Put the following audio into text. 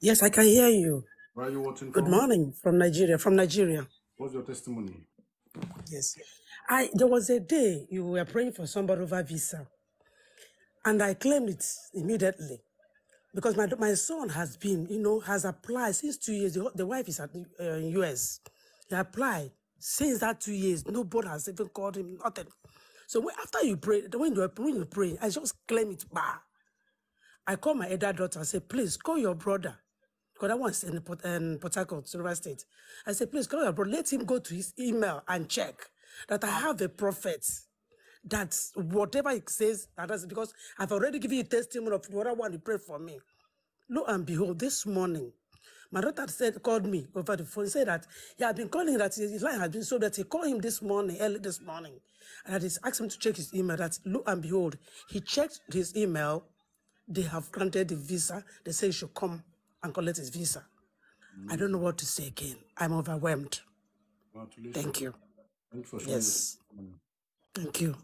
Yes, I can hear you. Where are you watching Good from? morning from Nigeria. From Nigeria. What's your testimony? Yes. I there was a day you were praying for somebody over visa, and I claimed it immediately because my my son has been, you know, has applied since two years. The, the wife is at uh, US. He applied since that two years. Nobody has even called him. Nothing. So when, after you pray, when you when you pray, I just claim it. Bah. I call my elder daughter. I say, please call your brother. Because that one's in Port, um, Port Harcourt, River State. I said, please your brother. Let him go to his email and check that I have a prophet. That whatever he says, that is because I've already given you testimony of the other one you prayed for me. Lo and behold, this morning, my daughter said, called me over the phone, said that he had been calling that his line had been so that he called him this morning, early this morning, and that he's asked him to check his email. That lo and behold, he checked his email. They have granted the visa. They say he should come and collect his visa. I mm. don't know what to say again. I'm overwhelmed. Thank you. Thank you for sharing Yes. testimony. Mm. Thank you.